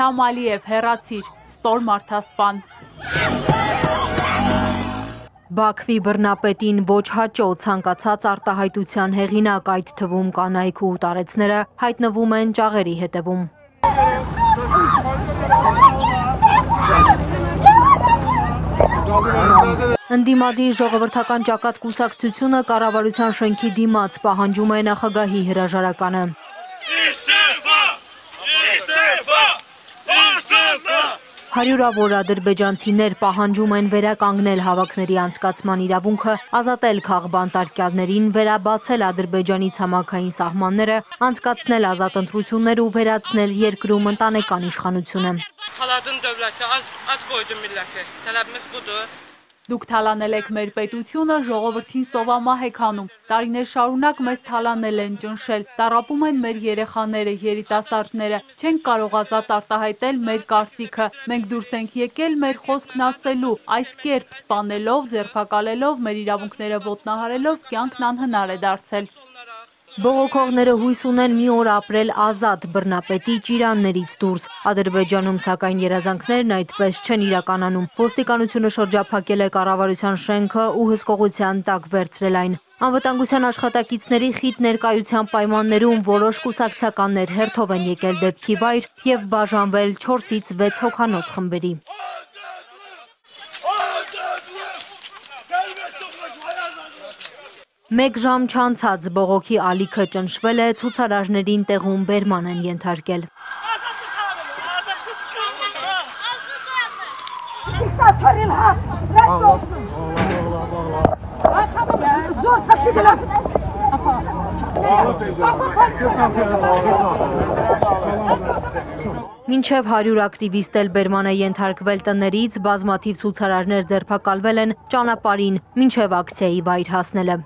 Իլհամ Ալիև, հերացիր, ստոր մարդասպան։ Բաքվի բռնապետին ոչ հաճո ցանկացած արտահայտության հեղինակ այդ թվում կանայք ու տարեցները հայտնվում են ճաղերի հետևում։ Ընդդիմադիր ժողովրդական ճակատ կուսակցությունը կառավարության շենքի դիմաց պահանջում է նախագահի հրաժարականը։ Հարյուրավոր ադրբեջանցիներ պահանջում են վերականգնել հավաքների անցկացման իրավունքը, ազատել քաղբանտարկյալներին, վերաբացել Ադրբեջանի ցամաքային սահմանները, անցկացնել ազատ ընտրություններ ու վերացնել երկրում ընտանեկան իշխանությունը։ Taladın dövləti az qoydu milləti. Tələbimiz budur. Դուք թալանել եք մեր պետությունը, ժողովրդին սովամահ եք անում։ Տարիներ շարունակ մեզ թալանել են, ճնշել, տարապում են մեր երեխաները, երիտասարդները։ Չենք կարող ազատ արտահայտել մեր կարծիքը։ Մենք դուրս ենք եկել մեր խոսքն ասելու, այս կերպ սպանելով, ձերբակալելով, մեր իրավունքները ոտնահարելով կյանքն անհնար է դարձել։ Բողոքողները հույս ունեն մի օր ապրել ազատ բռնապետի ճիրաններից դուրս։ Ադրբեջանում սակայն երազանքներն այդպես չեն իրականանում։ Ոստիկանությունը շրջափակել է կառավարության շենքը ու հսկողության տակ վերցրել այն։ Անվտանգության աշխատակիցների խիտ ներկայության պայմաններում որոշ կուսակցականներ հերթով են եկել դեպքի վայր եւ բաժանվել 4-ից 6 հոգանոց խմբերի։ Մեկ ժամ չանցած բողոքի ալիքը ճնշվել է, ցուցարարներին տեղում բերման են ենթարկել։! Մինչև 100 ակտիվիստ էլ բերման է ենթարկվել տներից, բազմաթիվ ցուցարարներ ձերբակալվել են ճանապարհին, մինչև ակցիայի վայր հասնելը։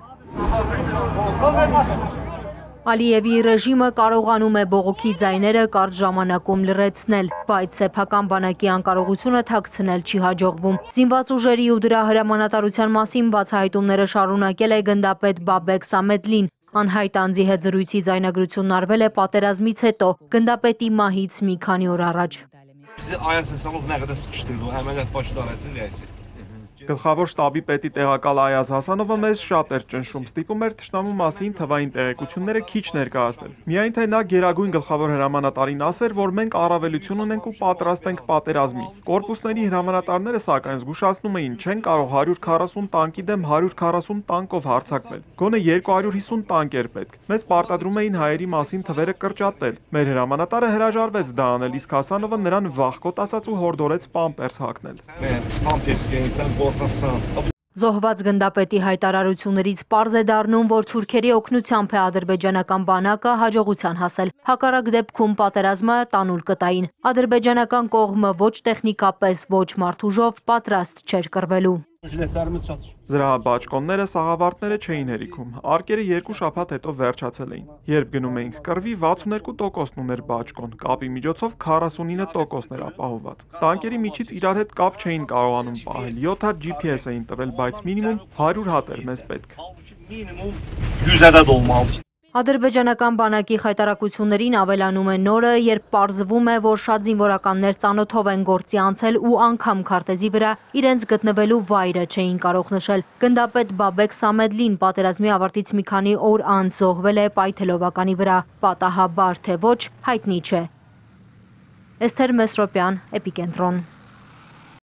Ալիևի ռեժիմը կարողանում է բողոքի ձայները կարճ ժամանակում լրացնել, բայց սեփական բանակի անկարողությունը թաքցնել չի հաջողվում։ Զինված ուժերի ու դրա հրամանատարության մասին բացահայտումները շարունակել է գնդապետ Բաբեկ Սամեդլին։ Անհայտ անձի հետ զրույցի ձայնագրությունն արվել է պատերազմից հետո, գնդապետի մահից մի քանի օր առաջ։ Bizi Ayas Həsənov nə qədər sıxışdırdı o əməliyyat başı idarəsinin rəisi. Գլխավոր շտաբի պետի տեղակալ Այազ Հասանովը մեզ շատ էր ճնշում, ստիպում էր թշնամու մասին թվային տեղեկությունները քիչ ներկայացնել։ Միայն թե նա Գերագույն գլխավոր հրամանատարին ասեր, որ մենք առավելություն ունենք ու պատրաստ ենք պատերազմի։ Կորպուսների հրամանատարները սակայն զգուշացնում էին, չեն կարող 140 տանկի դեմ 140 տանկով հարձակվել։ Գոնե 250 տանկ էր պետք։ Մեզ պարտադրում էին հայերի մասին թվերը կրճատել։ Մեր հրամանատարը հրաժարվեց դա անել, իսկ Հասանովը նրան վախկոտ ասաց ու հորդորեց պամպերս հագնել։ Mən pamperski insan qorxaqsan. Զոհված գնդապետի հայտարարություններից պարզ է դառնում, որ թուրքերի օգնությամբ է ադրբեջանական բանակը հաջողության հասել։ Հակառակ դեպքում պատերազմը տանուլ կտային։ Ադրբեջանական կողմը ոչ տեխնիկապես, ոչ մարդուժով պատրաստ չէր կռվելու։. Զրահաբաճկոնները սաղավարտները չէին հերիքում։ Արկերը երկու շաբաթ հետո վերջացել էին։ Երբ գնում էինք կռվի 62%-ն ուներ բաճկոն, կապի միջոցով 49%-ն էր ապահովված։ Տանկերի միջից իրար հետ կապ չէին կարողանում պահել։ 7 հատ GPS էին տվել, բայց մինիմում 100 հատ էր մեզ պետք։ minimum 100 ədəd olmalıdır. Ադրբեջանական բանակի խայտարակություններին ավելանում է նորը, երբ պարզվում է, որ շատ զինվորականներ ծանոթով են գործի անցել ու անգամ քարտեզի վրա իրենց գտնվելու վայրը չէին կարող նշել։ Գնդապետ Բաբեկ Սամեդլին պատերազմի ավարտից մի քանի օր անց զոհվել է պայթելովականի վրա։ Պատահաբար թե ոչ, հայտնի չէ։ Էսթեր Մեսրոպյան, Էպիկենտրոն։